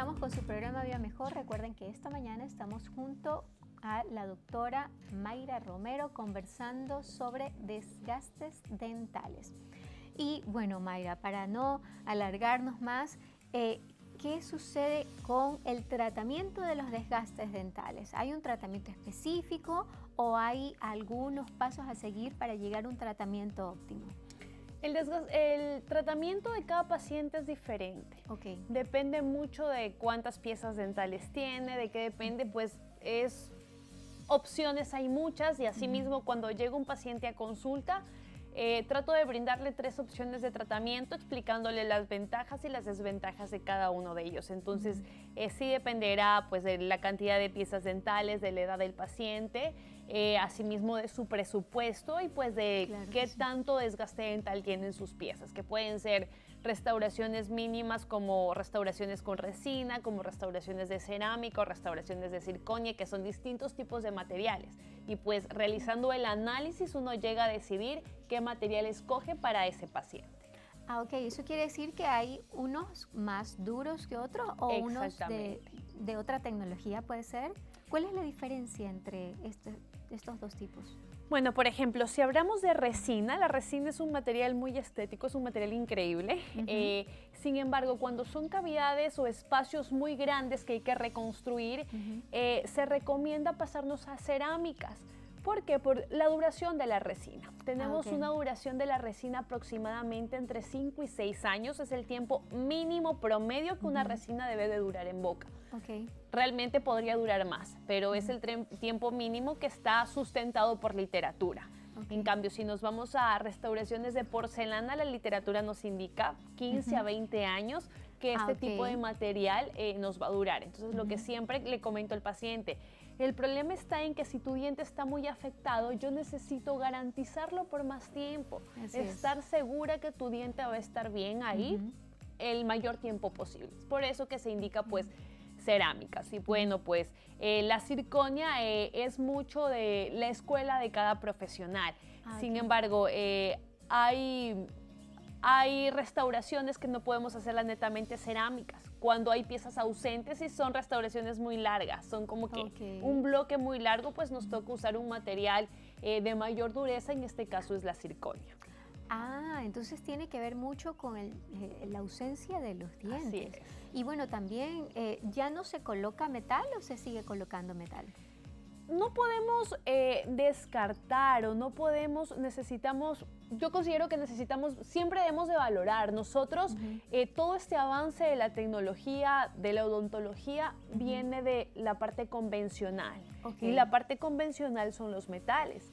Regresamos con su programa Vida Mejor. Recuerden que esta mañana estamos junto a la doctora Mayra Romero conversando sobre desgastes dentales. Y bueno, Mayra, para no alargarnos más, eh, ¿qué sucede con el tratamiento de los desgastes dentales? ¿Hay un tratamiento específico o hay algunos pasos a seguir para llegar a un tratamiento óptimo? El, el, tratamiento de cada paciente es diferente. Okay. Depende mucho de cuántas piezas dentales tiene, de qué depende, pues es opciones hay muchas y asimismo cuando llega un paciente a consulta, eh, trato de brindarle tres opciones de tratamiento explicándole las ventajas y las desventajas de cada uno de ellos. Entonces, eh, sí dependerá pues, de la cantidad de piezas dentales, de la edad del paciente, eh, asimismo de su presupuesto y pues de qué tanto desgaste dental tienen sus piezas, que pueden ser restauraciones mínimas como restauraciones con resina, como restauraciones de cerámica o restauraciones de circonia, que son distintos tipos de materiales. Y pues realizando el análisis uno llega a decidir qué material escoge para ese paciente. Ah, ok, eso quiere decir que hay unos más duros que otros o unos de, de, otra tecnología, puede ser. ¿Cuál es la diferencia entre este, estos dos tipos? Bueno, por ejemplo, si hablamos de resina, la resina es un material muy estético, es un material increíble. Eh, sin embargo, cuando son cavidades o espacios muy grandes que hay que reconstruir, eh, se recomienda pasarnos a cerámicas. ¿Por qué? Por la duración de la resina. Tenemos ah, una duración de la resina aproximadamente entre 5 y 6 años. Es el tiempo mínimo promedio que una resina debe de durar en boca. Realmente podría durar más, pero es el tiempo mínimo que está sustentado por literatura. En cambio, si nos vamos a restauraciones de porcelana, la literatura nos indica 15 a 20 años que este ah, tipo de material eh, nos va a durar. Entonces, lo que siempre le comento al paciente, el problema está en que si tu diente está muy afectado, yo necesito garantizarlo por más tiempo. estar segura que tu diente va a estar bien ahí el mayor tiempo posible. por eso que se indica pues cerámicas. Y bueno, pues eh, la circonia eh, es mucho de la escuela de cada profesional. Ah, Sin embargo, eh, hay hay restauraciones que no podemos hacerlas netamente cerámicas. Cuando hay piezas ausentes y son restauraciones muy largas, son como que un bloque muy largo, pues nos toca usar un material eh, de mayor dureza, en este caso es la circonia. Ah, entonces tiene que ver mucho con eh, la ausencia de los dientes. Y bueno, también, eh, ¿ya no se coloca metal o se sigue colocando metal? No podemos eh, descartar o no podemos, necesitamos, yo considero que necesitamos, siempre debemos de valorar. Nosotros, eh, todo este avance de la tecnología, de la odontología, viene de la parte convencional. Y la parte convencional son los metales.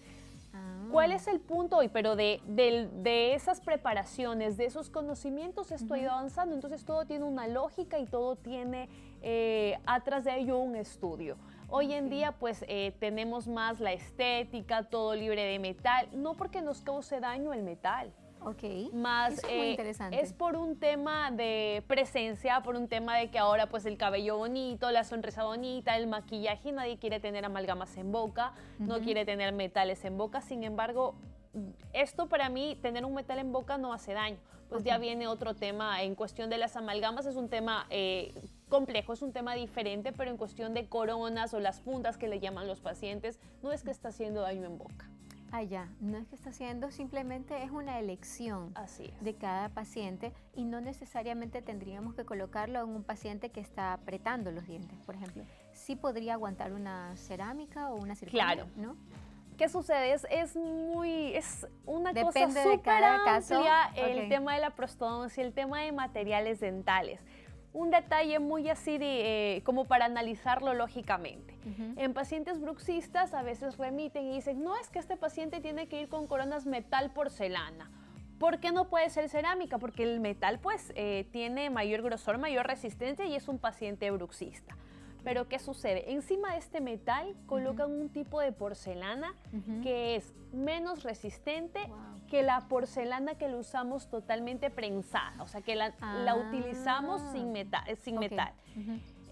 Ah. ¿Cuál es el punto hoy? Pero de, de, esas preparaciones, de esos conocimientos, esto ha ido avanzando. Entonces todo tiene una lógica y todo tiene eh, atrás de ello un estudio. Hoy en día pues eh, tenemos más la estética, todo libre de metal, no porque nos cause daño el metal. Ok. Más es, muy eh, interesante. es por un tema de presencia, por un tema de que ahora pues el cabello bonito, la sonrisa bonita, el maquillaje, nadie quiere tener amalgamas en boca, no quiere tener metales en boca. Sin embargo, esto para mí, tener un metal en boca no hace daño. Pues ya viene otro tema en cuestión de las amalgamas, es un tema eh, complejo, es un tema diferente, pero en cuestión de coronas o las fundas que le llaman los pacientes, no es que está haciendo daño en boca. Ah, ya, no es que está haciendo, simplemente es una elección Así de cada paciente y no necesariamente tendríamos que colocarlo en un paciente que está apretando los dientes, por ejemplo. Sí podría aguantar una cerámica o una cirugía, claro. ¿no? ¿Qué sucede? Es, muy, es una cosa súper amplia el tema de la prostodoncia, el tema de materiales dentales un detalle muy así de, eh, como para analizarlo lógicamente. En pacientes bruxistas a veces remiten y dicen, no es que este paciente tiene que ir con coronas metal porcelana. ¿Por qué no puede ser cerámica? Porque el metal pues eh, tiene mayor grosor, mayor resistencia y es un paciente bruxista. Pero ¿qué sucede? Encima de este metal colocan un tipo de porcelana que es menos resistente que la porcelana que lo usamos totalmente prensada, o sea que la, utilizamos sin, metal. Sin metal.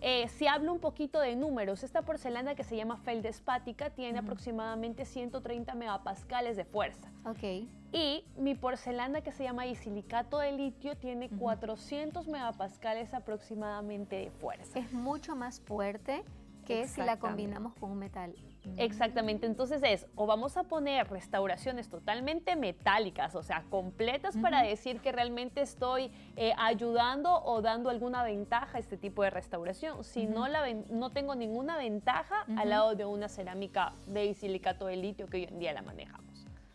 Eh, si hablo un poquito de números, esta porcelana que se llama feldespática tiene aproximadamente 130 megapascales de fuerza. Ok. Y mi porcelana que se llama isilicato de litio tiene 400 megapascales aproximadamente de fuerza. Es mucho más fuerte que si la combinamos con un metal. Exactamente, entonces es o vamos a poner restauraciones totalmente metálicas, o sea, completas para decir que realmente estoy eh, ayudando o dando alguna ventaja a este tipo de restauración. Si no, la, no tengo ninguna ventaja al lado de una cerámica de silicato de litio que hoy en día la manejamos.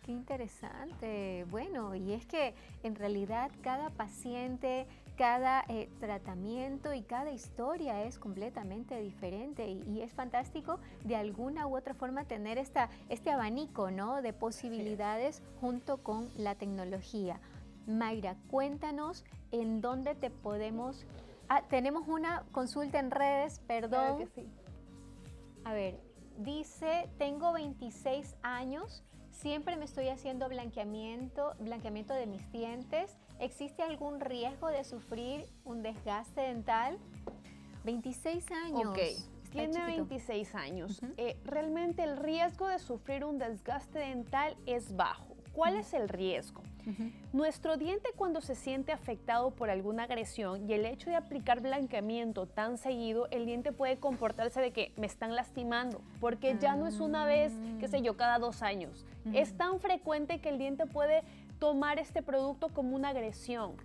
Qué interesante. Bueno, y es que en realidad cada paciente, cada eh, tratamiento y cada historia es completamente diferente y, es fantástico de alguna u otra forma tener esta, este abanico ¿no? de posibilidades junto con la tecnología. Mayra, cuéntanos en dónde te podemos... Ah, tenemos una consulta en redes, perdón. que sí. A ver, dice, tengo 26 años, siempre me estoy haciendo blanqueamiento, blanqueamiento de mis dientes. ¿Existe algún riesgo de sufrir un desgaste dental? 26 años. Ok, tiene 26 años. Eh, realmente el riesgo de sufrir un desgaste dental es bajo. ¿Cuál es el riesgo? Nuestro diente cuando se siente afectado por alguna agresión y el hecho de aplicar blanqueamiento tan seguido, el diente puede comportarse de que me están lastimando, porque ya no es una vez, qué sé yo, cada dos años. Es tan frecuente que el diente puede tomar este producto como una agresión.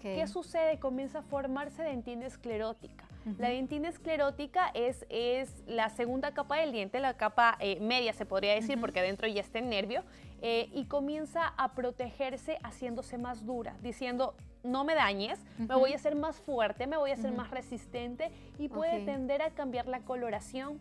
¿Qué sucede? Comienza a formarse dentina esclerótica. La dentina esclerótica es, es la segunda capa del diente, la capa eh, media se podría decir, porque adentro ya está el nervio, eh, y comienza a protegerse haciéndose más dura, diciendo, no me dañes, me voy a hacer más fuerte, me voy a hacer más resistente y puede tender a cambiar la coloración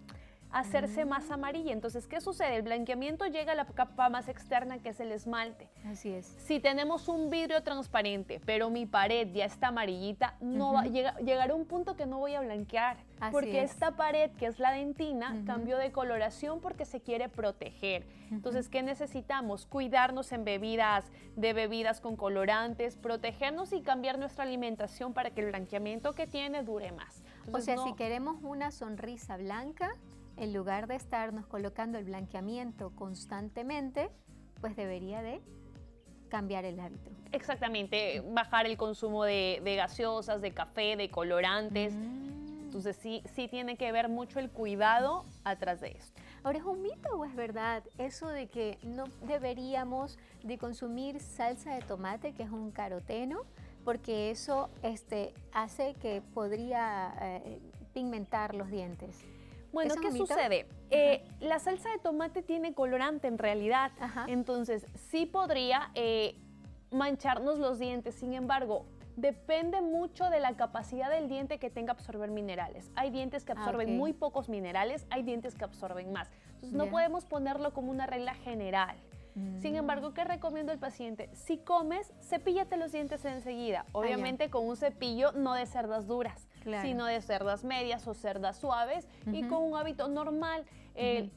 hacerse más amarilla. Entonces, ¿qué sucede? El blanqueamiento llega a la capa más externa que es el esmalte. Así es. Si tenemos un vidrio transparente, pero mi pared ya está amarillita, no va, llega, llegará un punto que no voy a blanquear. porque esta pared, que es la dentina, cambió de coloración porque se quiere proteger. Entonces, ¿qué necesitamos? Cuidarnos en bebidas, de bebidas con colorantes, protegernos y cambiar nuestra alimentación para que el blanqueamiento que tiene dure más. o sea, si queremos una sonrisa blanca, en lugar de estarnos colocando el blanqueamiento constantemente, pues debería de cambiar el hábito. Exactamente, bajar el consumo de, gaseosas, de café, de colorantes. Mm. Entonces sí, sí tiene que ver mucho el cuidado atrás de esto. Ahora, ¿es un mito o es verdad eso de que no deberíamos de consumir salsa de tomate, que es un caroteno, porque eso este, hace que podría eh, pigmentar los dientes? Bueno, ¿qué sucede? Eh, la salsa de tomate tiene colorante en realidad, entonces sí podría eh, mancharnos los dientes, sin embargo, depende mucho de la capacidad del diente que tenga absorber minerales. Hay dientes que ah, absorben muy pocos minerales, hay dientes que absorben más. Entonces no podemos ponerlo como una regla general. Sin mm. embargo, ¿qué recomiendo al paciente? Si comes, cepíllate los dientes enseguida. Ah, Obviamente con un cepillo no de cerdas duras sino de cerdas medias o cerdas suaves y con un hábito normal. Eh,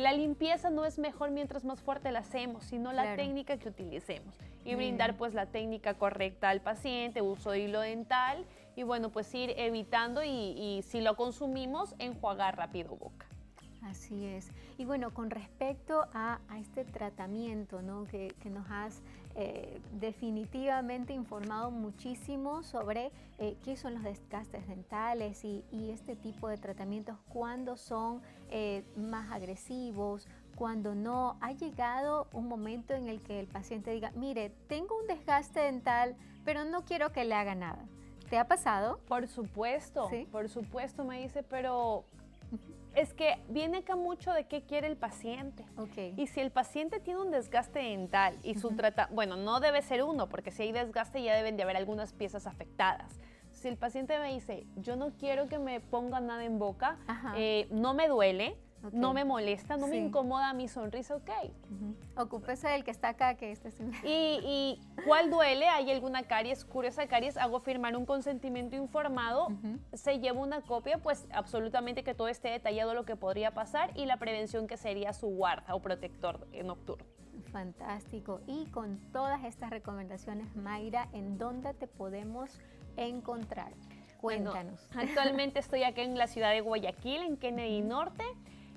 la limpieza no es mejor mientras más fuerte la hacemos, sino la técnica que utilicemos. Y brindar pues la técnica correcta al paciente, uso de hilo dental y bueno, pues ir evitando y, y si lo consumimos, enjuagar rápido boca. Así es. Y bueno, con respecto a, este tratamiento ¿no? que, nos has eh, definitivamente informado muchísimo sobre eh, qué son los desgastes dentales y, este tipo de tratamientos, cuándo son eh, más agresivos, cuando no. Ha llegado un momento en el que el paciente diga, mire, tengo un desgaste dental, pero no quiero que le haga nada. ¿Te ha pasado? Por supuesto, por supuesto me dice, pero es que viene acá mucho de qué quiere el paciente. Okay. Y si el paciente tiene un desgaste dental y su tratamiento, bueno, no debe ser uno, porque si hay desgaste ya deben de haber algunas piezas afectadas. Si el paciente me dice, yo no quiero que me ponga nada en boca, eh, no me duele, no me molesta, no me incomoda mi sonrisa, ok. Ocúpese del que está acá, que este sin... ¿Y, ¿Y cuál duele? ¿Hay alguna caries? Curiosa caries, hago firmar un consentimiento informado, se lleva una copia, pues absolutamente que todo esté detallado lo que podría pasar y la prevención que sería su guarda o protector nocturno. Fantástico. Y con todas estas recomendaciones, Mayra, ¿en dónde te podemos encontrar? Cuéntanos. actualmente estoy aquí en la ciudad de Guayaquil, en Kennedy Norte.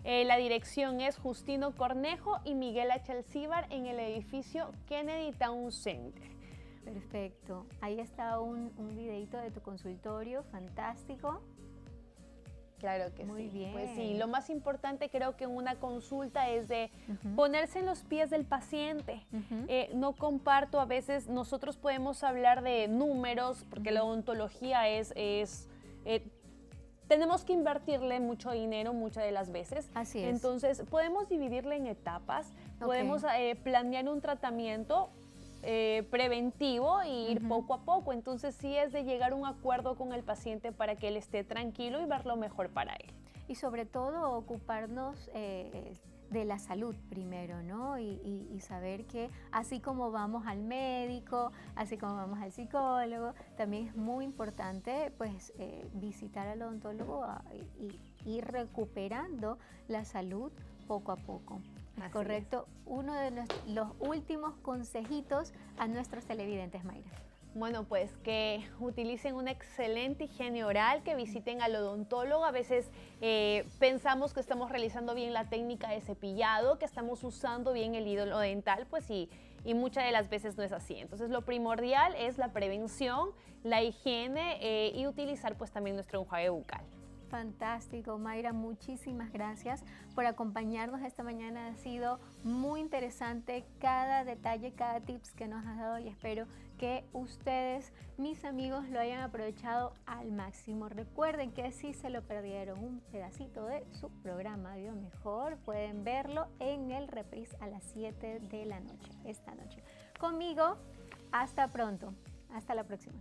Eh, la dirección es Justino Cornejo y Miguel H. Alcíbar en el edificio Kennedy Town Center. Perfecto. Ahí está un, un videito de tu consultorio, fantástico. Claro que Muy sí. bien. Pues sí, lo más importante creo que en una consulta es de ponerse en los pies del paciente. Eh, no comparto, a veces nosotros podemos hablar de números, porque la odontología es, es eh, tenemos que invertirle mucho dinero muchas de las veces. Así es. Entonces, podemos dividirle en etapas, podemos eh, planear un tratamiento eh, preventivo e ir poco a poco. Entonces, sí es de llegar a un acuerdo con el paciente para que él esté tranquilo y ver lo mejor para él. Y sobre todo ocuparnos eh, de la salud primero, ¿no? Y, saber que así como vamos al médico, así como vamos al psicólogo, también es muy importante pues eh, visitar al odontólogo ah, y, ir recuperando la salud poco a poco. correcto? Uno de los últimos consejitos a nuestros televidentes, Mayra. Bueno, pues que utilicen una excelente higiene oral, que visiten al odontólogo. A veces eh, pensamos que estamos realizando bien la técnica de cepillado, que estamos usando bien el ídolo dental, pues sí, y muchas de las veces no es así. Entonces lo primordial es la prevención, la higiene eh, y utilizar pues también nuestro enjuague bucal. Fantástico, Mayra, muchísimas gracias por acompañarnos esta mañana. Ha sido muy interesante cada detalle, cada tips que nos has dado y espero que ustedes, mis amigos, lo hayan aprovechado al máximo. Recuerden que si se lo perdieron un pedacito de su programa Bio Mejor, pueden verlo en el reprise a las 7 de la noche, esta noche. Conmigo, hasta pronto. Hasta la próxima.